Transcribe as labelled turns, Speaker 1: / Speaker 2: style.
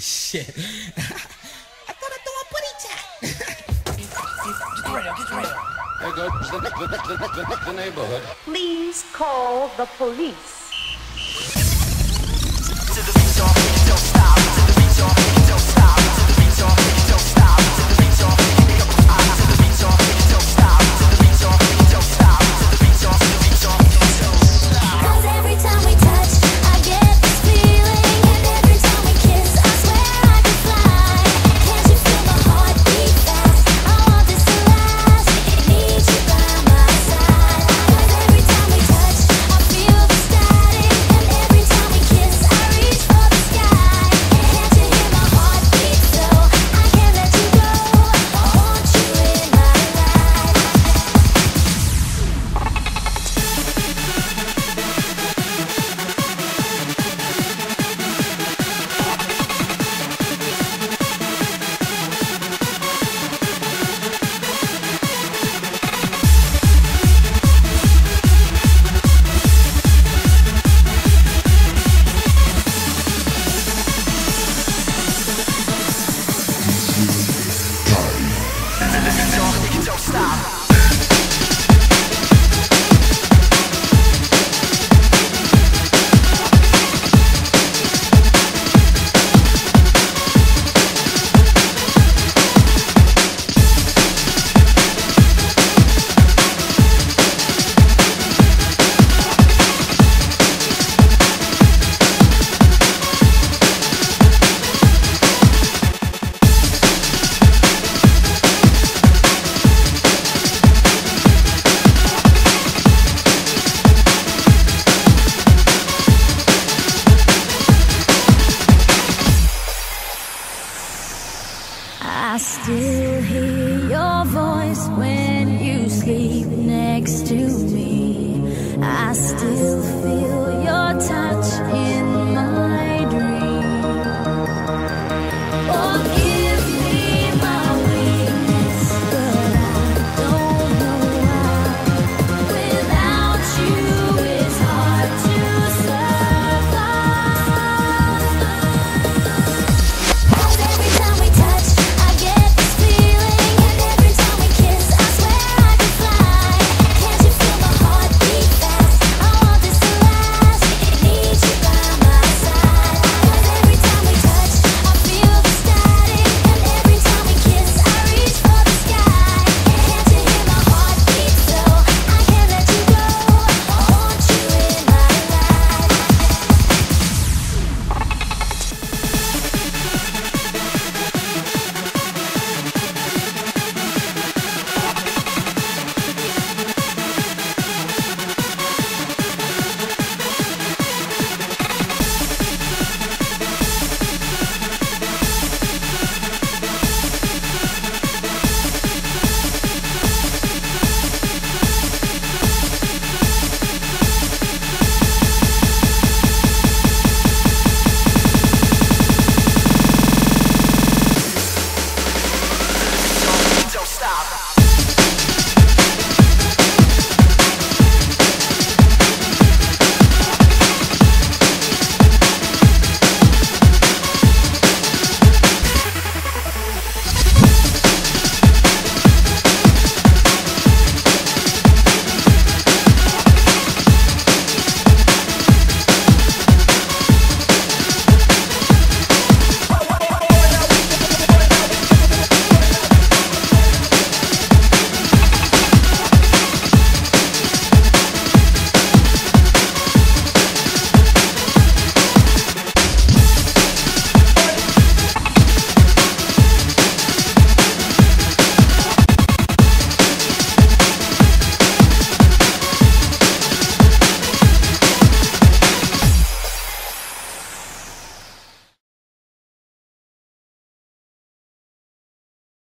Speaker 1: shit. I thought I threw a booty tat. get the radio, get the radio. There goes the, the neighborhood.
Speaker 2: Please call the police.
Speaker 3: still hear your voice when you sleep next to me. I still feel.